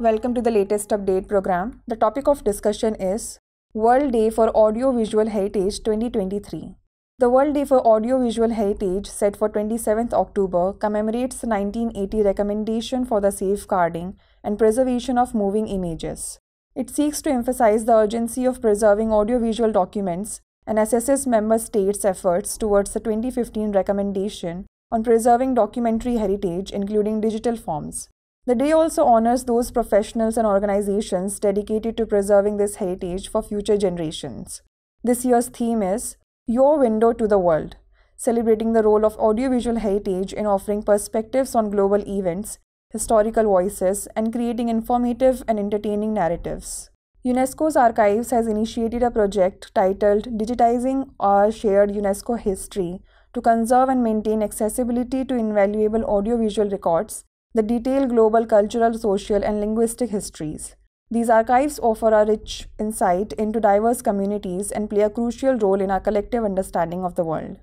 Welcome to the latest update program. The topic of discussion is World Day for Audiovisual Heritage 2023. The World Day for Audiovisual Heritage, set for 27th October, commemorates the 1980 recommendation for the safeguarding and preservation of moving images. It seeks to emphasize the urgency of preserving audiovisual documents and assesses member states' efforts towards the 2015 recommendation on preserving documentary heritage, including digital forms. The day also honors those professionals and organizations dedicated to preserving this heritage for future generations. This year's theme is Your Window to the World, celebrating the role of audiovisual heritage in offering perspectives on global events, historical voices, and creating informative and entertaining narratives. UNESCO's Archives has initiated a project titled Digitizing Our Shared UNESCO History to conserve and maintain accessibility to invaluable audiovisual records that detail global cultural, social, and linguistic histories. These archives offer a rich insight into diverse communities and play a crucial role in our collective understanding of the world.